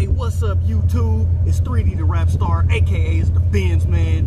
Hey, what's up, YouTube? It's 3D the Rap Star, aka it's the Benz Man.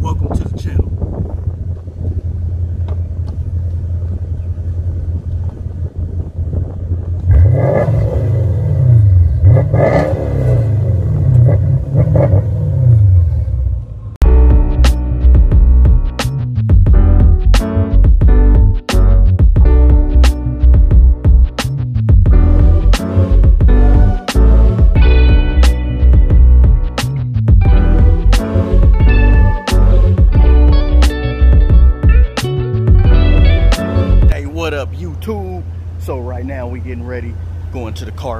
Welcome to the channel.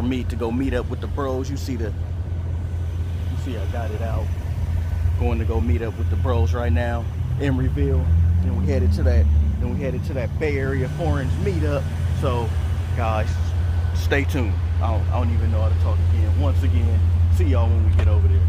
Meet to go meet up with the bros. You see the, you see I got it out. Going to go meet up with the bros right now in Reveal. Then we headed to that, then we headed to that Bay Area Foreigns meetup. So, guys, stay tuned. I don't, I don't even know how to talk again. Once again, see y'all when we get over there.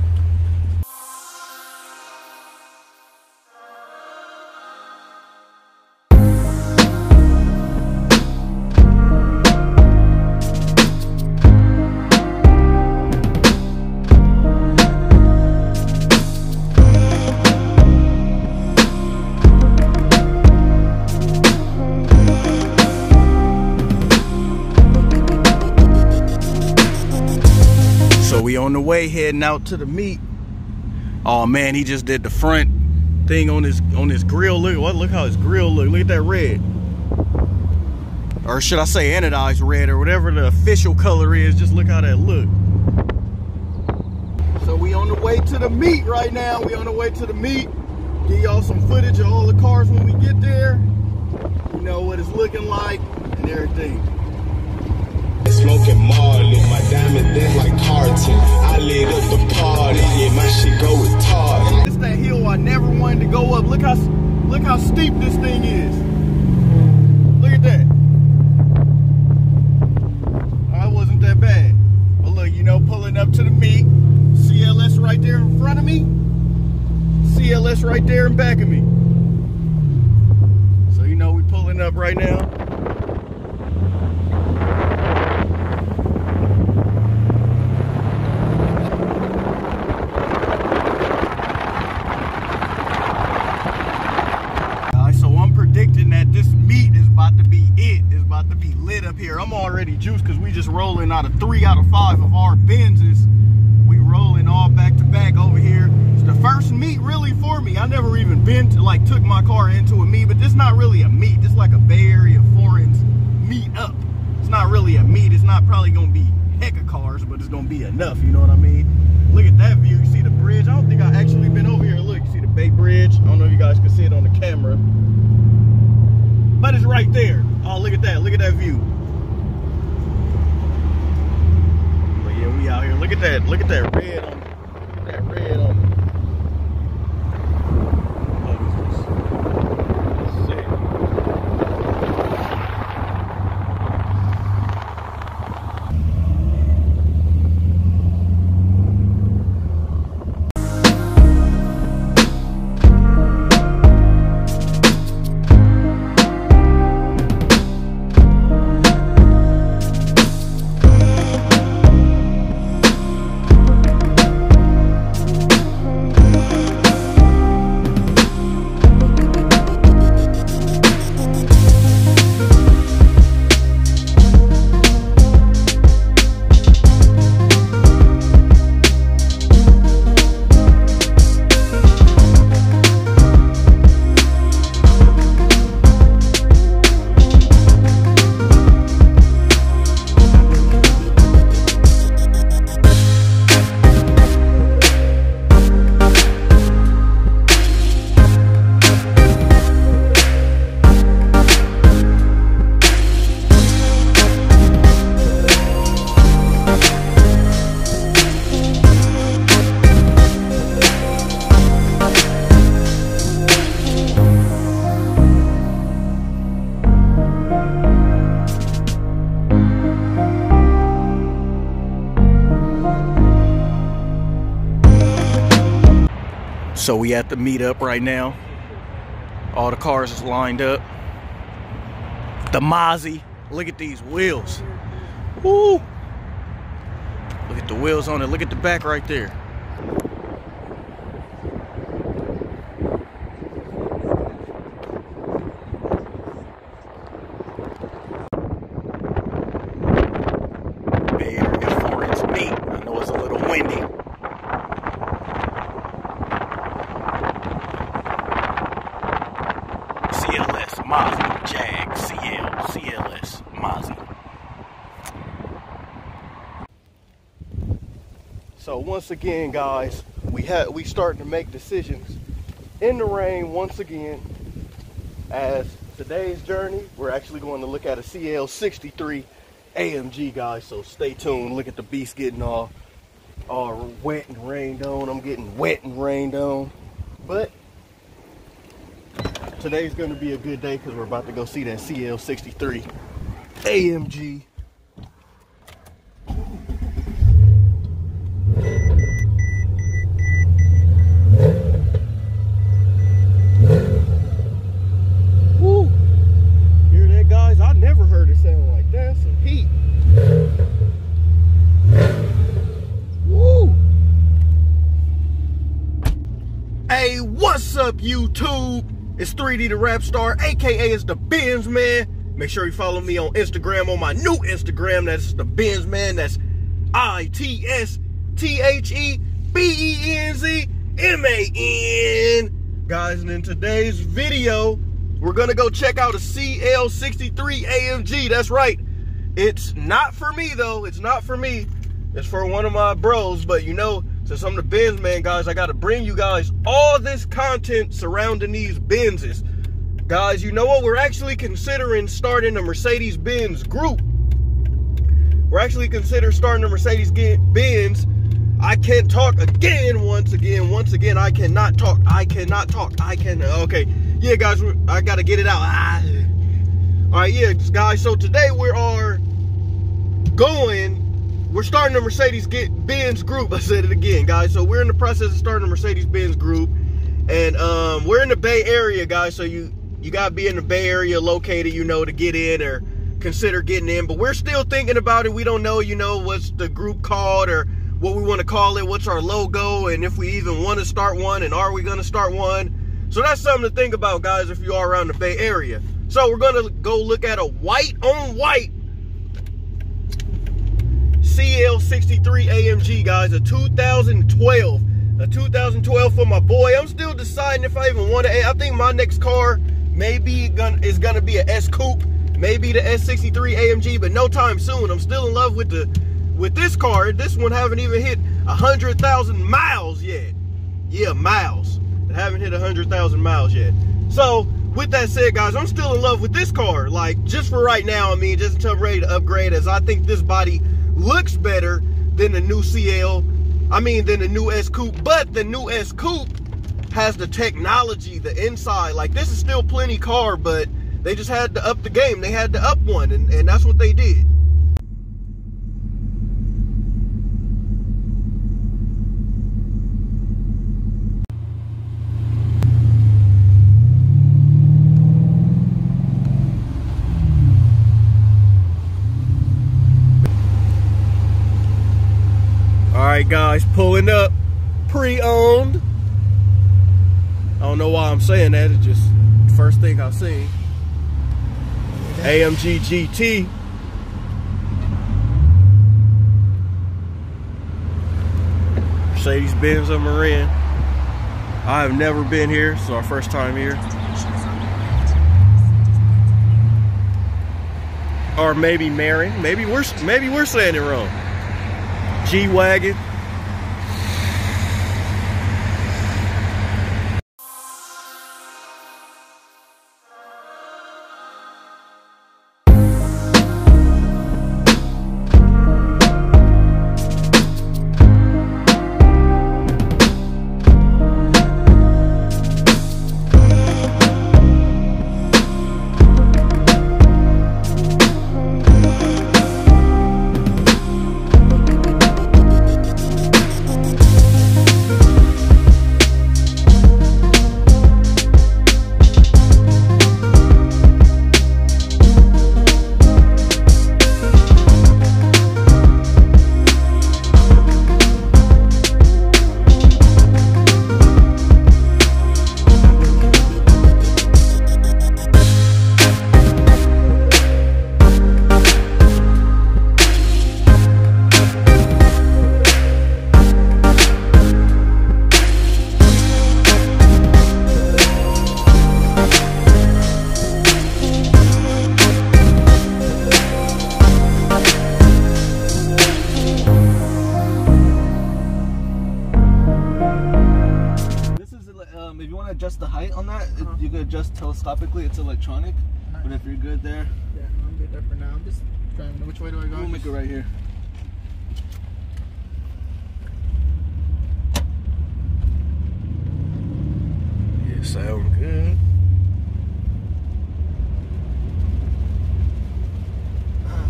The way heading out to the meet. Oh man, he just did the front thing on his on his grill. Look what look how his grill look. Look at that red. Or should I say anodized red or whatever the official color is. Just look how that look. So we on the way to the meet right now. We on the way to the meet. Give y'all some footage of all the cars when we get there. You know what it's looking like and everything. Smoking Marley, my diamond dance like Carton. I lit up the party, yeah, my shit go retarded. It's that hill I never wanted to go up. Look how look how steep this thing is. Look at that. That wasn't that bad. But look, you know, pulling up to the meet. CLS right there in front of me. CLS right there in back of me. So you know we pulling up right now. Uh, so I'm predicting that this meet is about to be it. It's about to be lit up here. I'm already juiced because we just rolling out of three out of five of our Benzes. We rolling all back to back over here. It's the first meet really for me. I never even been to like took my car into a meet, but this not really a meet. This like a Bay Area Foreigns meet up. It's not really a meet. It's not probably gonna be heck of cars, but it's gonna be enough. You know what I mean? Look at that view. You see the bridge? I don't think I actually been over here. Look, you see the Bay Bridge? I don't know if you guys can see it on the camera. But it's right there. Oh, look at that. Look at that view. But yeah, we out here. Look at that. Look at that red on that red on. So we at the meetup right now. All the cars is lined up. The Mozzie. Look at these wheels. Woo! Look at the wheels on it. Look at the back right there. Its meat. I know it's a little windy. CLS Mozzie Jag CL CLS Mozzie. So once again, guys, we had we starting to make decisions in the rain once again. As today's journey, we're actually going to look at a CL63 AMG, guys. So stay tuned. Look at the beast getting all all wet and rained on. I'm getting wet and rained on, but today's going to be a good day because we're about to go see that CL63 AMG. Woo! Hear that, guys? I never heard it sound like that. Some heat. Woo! Hey, what's up, YouTube? It's 3D the Rap Star, aka it's the Benz Man. Make sure you follow me on Instagram on my new Instagram. That's the Benz Man. That's I T S T H E B E N Z M A N. Guys, and in today's video, we're gonna go check out a CL63 AMG. That's right. It's not for me though. It's not for me. It's for one of my bros. But you know, since some of the Benz man, guys, I gotta bring you guys all this content surrounding these Benzes. Guys, you know what? We're actually considering starting a Mercedes-Benz group. We're actually considering starting a Mercedes-Benz. I can't talk again, once again, once again, I cannot talk. I cannot talk. I can, okay. Yeah, guys, I gotta get it out. Ah. All right, yeah, guys, so today we are going, we're starting a Mercedes-Benz group. I said it again, guys. So we're in the process of starting a Mercedes-Benz group. And um, we're in the Bay Area, guys, so you, you gotta be in the Bay Area located, you know, to get in or consider getting in. But we're still thinking about it. We don't know, you know, what's the group called or what we want to call it, what's our logo, and if we even want to start one, and are we going to start one. So that's something to think about, guys, if you are around the Bay Area. So we're going to go look at a white on white CL63 AMG, guys, a 2012. A 2012 for my boy. I'm still deciding if I even want to. I think my next car maybe gonna, is going to be a S Coupe, maybe the S63 AMG, but no time soon. I'm still in love with the with this car. This one haven't even hit a hundred thousand miles yet. Yeah, miles. It haven't hit a hundred thousand miles yet. So with that said, guys, I'm still in love with this car. Like just for right now, I mean, just until I'm ready to upgrade, as I think this body looks better than the new CL. I mean, than the new S Coupe. But the new S Coupe has the technology, the inside. Like this is still plenty car, but they just had to up the game. They had to up one, and, and that's what they did. Right, guys, pulling up, pre-owned. I don't know why I'm saying that. It's just first thing I've seen. AMG GT. Mercedes-Benz of Marin. I have never been here. It's our first time here. Or maybe Marin. Maybe we're maybe we're saying it wrong. G-Wagon. if adjust telescopically. It's electronic. But if you're good there, Yeah, I'm good there for now. I'm just trying to which way do I go. we'll make it right here. Yeah, sound good. Ah.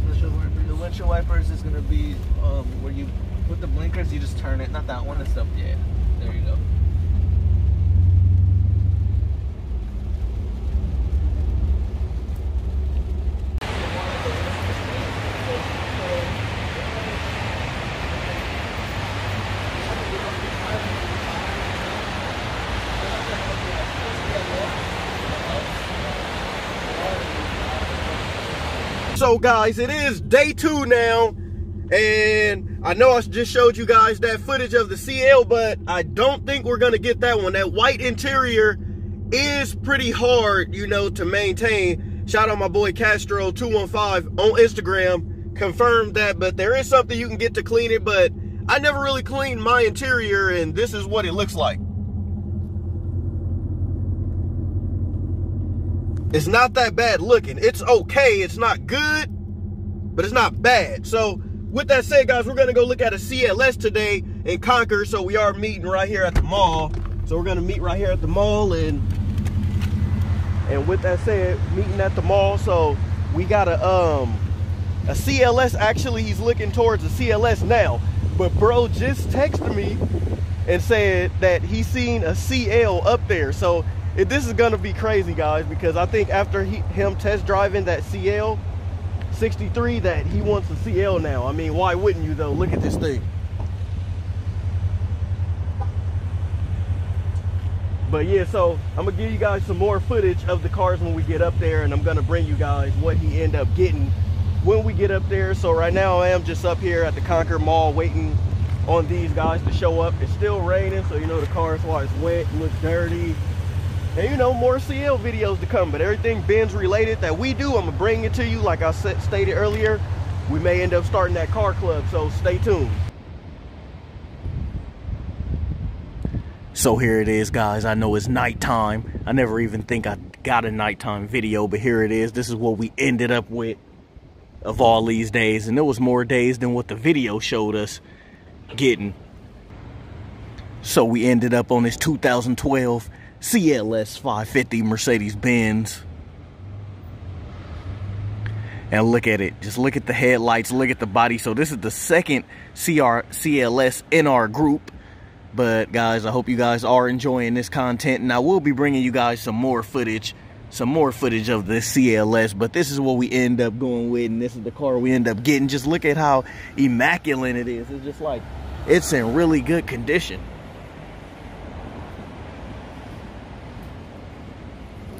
The windshield wipers is gonna be um, where you put the blinkers, you just turn it. Not that one. It's up. Yeah. There you go. So guys, it is day two now, and I know I just showed you guys that footage of the CL, but I don't think we're gonna get that one. That white interior is pretty hard, you know, to maintain. Shout out my boy Castro215 on Instagram, confirmed that, but there is something you can get to clean it, but I never really cleaned my interior, and this is what it looks like. It's not that bad looking. It's okay. It's not good, but it's not bad. So, with that said, guys, we're gonna go look at a CLS today in Concord. So we are meeting right here at the mall. So we're gonna meet right here at the mall, and and with that said, meeting at the mall. So we got a um a CLS. Actually, he's looking towards a CLS now. But bro just texted me and said that he's seen a CL up there. So it, this is gonna be crazy, guys, because I think after he, him test driving that CL 63, that he wants a CL now. I mean, why wouldn't you though? Look at this thing. But yeah, so I'm gonna give you guys some more footage of the cars when we get up there, and I'm gonna bring you guys what he end up getting when we get up there. So right now I am just up here at the Concord Mall waiting on these guys to show up. It's still raining, so you know the car is why it's wet, looks dirty. And you know, more CL videos to come, but everything Benz related that we do, I'm gonna bring it to you. Like I said, stated earlier, we may end up starting that car club, so stay tuned. So here it is, guys. I know it's nighttime. I never even think I got a nighttime video, but here it is. This is what we ended up with of all these days. And there was more days than what the video showed us getting. So we ended up on this 2012 CLS 550 Mercedes-Benz. And look at it. Just look at the headlights. Look at the body. So this is the second CR CLS in our group. But guys, I hope you guys are enjoying this content. And I will be bringing you guys some more footage. Some more footage of the CLS. But this is what we end up going with. And this is the car we end up getting. Just look at how immaculate it is. It's just like, it's in really good condition.